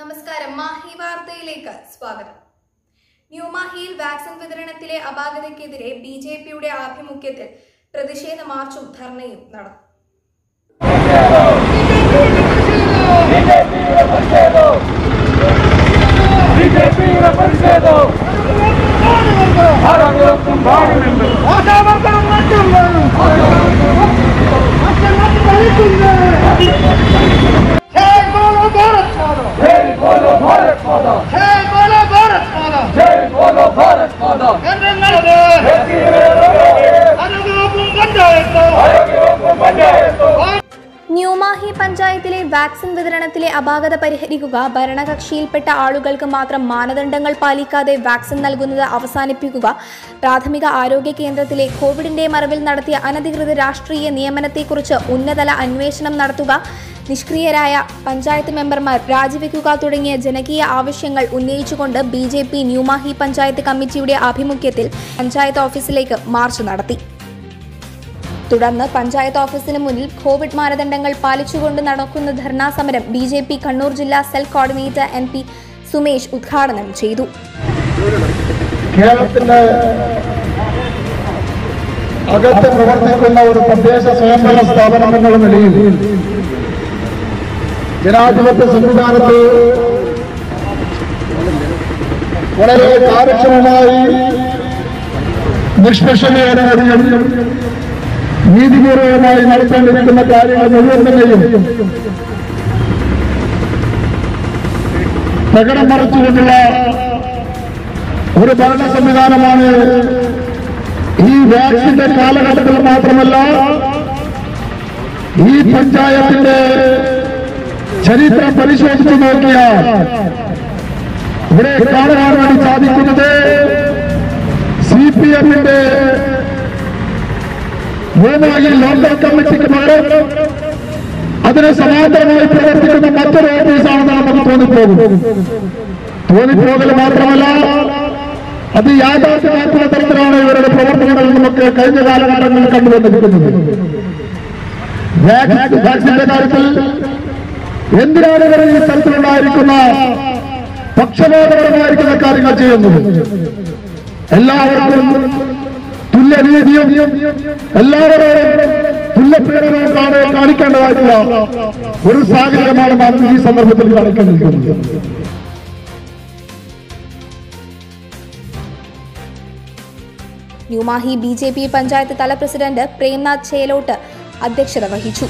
നമസ്കാരം. മാഹി വാർത്തയിലേക്ക് സ്വാഗതം. ന്യൂമാഹിയിൽ വാക്സിൻ വിതരണത്തിലെ അപാകതയ്ക്കെതിരെ ബി ജെ പിയുടെ ആഭിമുഖ്യത്തിൽ പ്രതിഷേധ മാർച്ചും ധർണയും നടന്നു പ്രതിഷേധം. ജയ് ഭാരത് ജയ് ഭാരത് ന്യൂമാഹി പഞ്ചായത്തിലെ വാക്സിൻ വിതരണത്തിലെ അപാകത പരിഹരിക്കുക ഭരണകക്ഷിയിൽപ്പെട്ട ആളുകൾക്ക് മാത്രം മാനദണ്ഡങ്ങൾ പാലിക്കാതെ വാക്സിൻ നൽകുന്നത് അവസാനിപ്പിക്കുക. പ്രാഥമിക ആരോഗ്യ കേന്ദ്രത്തിലെ കോവിഡിന്റെ മറവിൽ നടത്തിയ അനധികൃത രാഷ്ട്രീയ നിയമനത്തെക്കുറിച്ച് ഉന്നതല അന്വേഷണം നടത്തുക. നിഷ്ക്രിയരായ പഞ്ചായത്ത് മെമ്പർമാർ രാജിവെക്കുക തുടങ്ങിയ ജനകീയ ആവശ്യങ്ങൾ ഉന്നയിച്ചുകൊണ്ട് B J P New Mahe panchayat കമ്മിറ്റിയുടെ ആഭിമുഖ്യത്തിൽ പഞ്ചായത്ത് ഓഫീസിലേക്ക് മാർച്ച് നടത്തി. തുടർന്ന് പഞ്ചായത്ത് ഓഫീസിന് മുന്നിൽ കോവിഡ് മാനദണ്ഡങ്ങൾ പാലിച്ചുകൊണ്ട് നടക്കുന്ന ധർണാ സമരം ബി ജെ പി കണ്ണൂർ ജില്ലാ cell coordinator N P Sumesh ഉദ്ഘാടനം ചെയ്തു. അകത്ത് പ്രവർത്തിക്കുന്ന ഒരു പ്രദേശ സ്വയംഭരണ സ്ഥാപനം എന്നുള്ള നിലയിൽ ജനാധിപത്യ സംവിധാനത്തെ വളരെ കാര്യക്ഷമമായി നിഷ്പക്ഷതയോടുകൂടിയും നീതിപൂർവകമായി നടത്തേണ്ടിയിരിക്കുന്ന കാര്യങ്ങൾ മുഴുവൻ തന്നെയും പ്രകടം മറച്ചുകൊണ്ടുള്ള ഒരു ഭരണ സംവിധാനമാണ് ഈ വാക്സിന്റെ കാലഘട്ടത്തിൽ മാത്രമല്ല ഈ പഞ്ചായത്തിന്റെ ചരിത്രം പരിശോധിച്ചു നോക്കിയാൽ ഇവിടെ കാണുവാൻ വേണ്ടി സാധിക്കുന്നത് സി പി എമ്മിന്റെ മൂന്നായി ലോക്കൽ കമ്മിറ്റിക്ക് പകരം അതിന് സമാന്തരമായി പ്രവർത്തിക്കുന്ന മറ്റൊരു ഓഫീസാണെന്ന് നമുക്ക് തോന്നിപ്പോകും. തോന്നിപ്പോകൽ മാത്രമല്ല അത് യാഥാർത്ഥ്യമാക്കുന്ന തരത്തിലാണ് ഇവരുടെ പ്രവർത്തനങ്ങൾ നമുക്ക് കഴിഞ്ഞ കാലഘട്ടങ്ങളിൽ കണ്ടുവന്നിരിക്കുന്നത്. വാക്സിന്റെ കാര്യത്തിൽ എന്തിനാണ് ഇവർ ഈ സ്ഥലത്തിലുണ്ടായിരിക്കുന്ന പക്ഷപാതപരമായിരിക്കുന്ന കാര്യങ്ങൾ ചെയ്യുന്നത്? എല്ലാവർക്കും തുല്യനീതിയും എല്ലാവരോടും തുല്യപീഡനവും കാണെ കാണിക്കേണ്ടതായിട്ടുള്ള ഒരു സാഹചര്യമാണ് നാം ഈ സന്ദർഭത്തിൽ കാണിക്കേണ്ടിരിക്കുന്നത് New Mahe B J P panchayat തല പ്രസിഡന്റ് പ്രേംനാഥ് ചേലോട്ട് അധ്യക്ഷത വഹിച്ചു.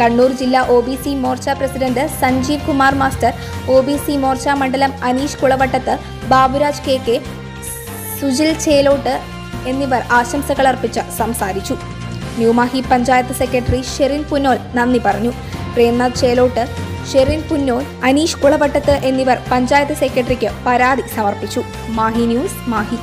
കണ്ണൂർ ജില്ലാ O B C Morcha president Sanjeev Kumar master O B C Morcha മണ്ഡലം അനീഷ് കുളവട്ടത്ത് ബാബുരാജ് കെ കെ സുജിൽ ചേലോട്ട് എന്നിവർ ആശംസകൾ അർപ്പിച്ച് സംസാരിച്ചു. ന്യൂമാഹി പഞ്ചായത്ത് സെക്രട്ടറി ഷെറിൻ പുന്നോൽ നന്ദി പറഞ്ഞു. പ്രേംനാഥ് ചേലോട്ട് ഷെറിൻ പുന്നോൽ അനീഷ് കുളവട്ടത്ത് എന്നിവർ പഞ്ചായത്ത് സെക്രട്ടറിക്ക് പരാതി സമർപ്പിച്ചു. മാഹി ന്യൂസ് മാഹി.